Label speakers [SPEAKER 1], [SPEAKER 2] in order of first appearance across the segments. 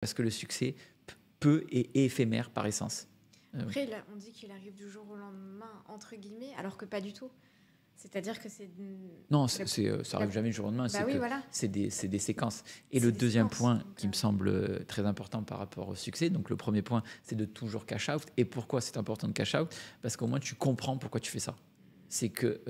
[SPEAKER 1] Parce que le succès peut et est éphémère par essence.
[SPEAKER 2] Euh, Après, on dit qu'il arrive du jour au lendemain, entre guillemets, alors que pas du tout. C'est-à-dire que c'est.
[SPEAKER 1] Non, euh, ça arrive jamais du jour au lendemain.
[SPEAKER 2] Bah
[SPEAKER 1] c'est, des, des, séquences. Et le deuxième point qui me semble euh, très important par rapport au succès, donc le premier point, c'est de toujours cash out. Et pourquoi c'est important de cash out? Parce qu'au moins tu comprends pourquoi tu fais ça. C'est que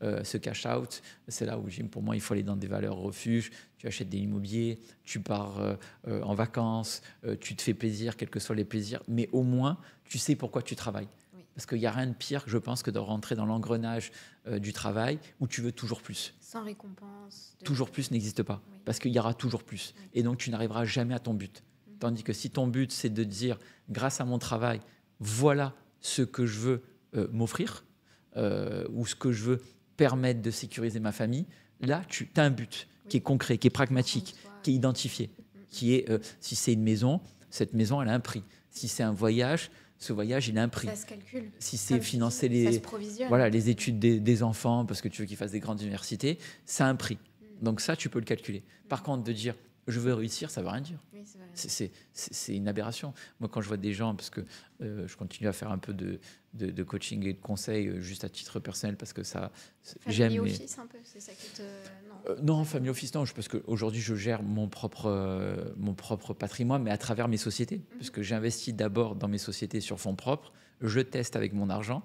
[SPEAKER 1] ce cash out, c'est là où pour moi il faut aller dans des valeurs refuges. Tu achètes des immobiliers, tu pars en vacances, tu te fais plaisir, quels que soient les plaisirs, mais au moins tu sais pourquoi tu travailles. Parce qu'il n'y a rien de pire, je pense, que de rentrer dans l'engrenage euh, du travail où tu veux toujours plus.
[SPEAKER 2] Sans récompense.
[SPEAKER 1] Toujours plus n'existe pas. Parce qu'il y aura toujours plus. Et donc, tu n'arriveras jamais à ton but. Mhm. Tandis que si ton but, c'est de dire, grâce à mon travail, voilà ce que je veux euh, m'offrir, euh, ou ce que je veux permettre de sécuriser ma famille, là, tu as un but qui est concret, qui est pragmatique, qui est identifié. Qui est, si c'est une maison, cette maison, elle a un prix. Si c'est un voyage, ce voyage, il a un prix.
[SPEAKER 2] Ça se calcule.
[SPEAKER 1] Si c'est financer les, voilà, les études des, enfants parce que tu veux qu'ils fassent des grandes universités, ça a un prix. Mm. Donc ça, tu peux le calculer. Par contre, de dire je veux réussir, ça ne veut rien dire. c'est une aberration. Moi, quand je vois des gens, parce que euh, je continue à faire un peu de, de, coaching et de conseils euh, juste à titre personnel, parce que ça,
[SPEAKER 2] j'aime. Family office un peu, c'est ça qui te.
[SPEAKER 1] Non, euh, non family office, non, parce qu'aujourd'hui, je gère mon propre, mon propre patrimoine, mais à travers mes sociétés, mhm. parce que j'investis d'abord dans mes sociétés sur fonds propres, je teste avec mon argent,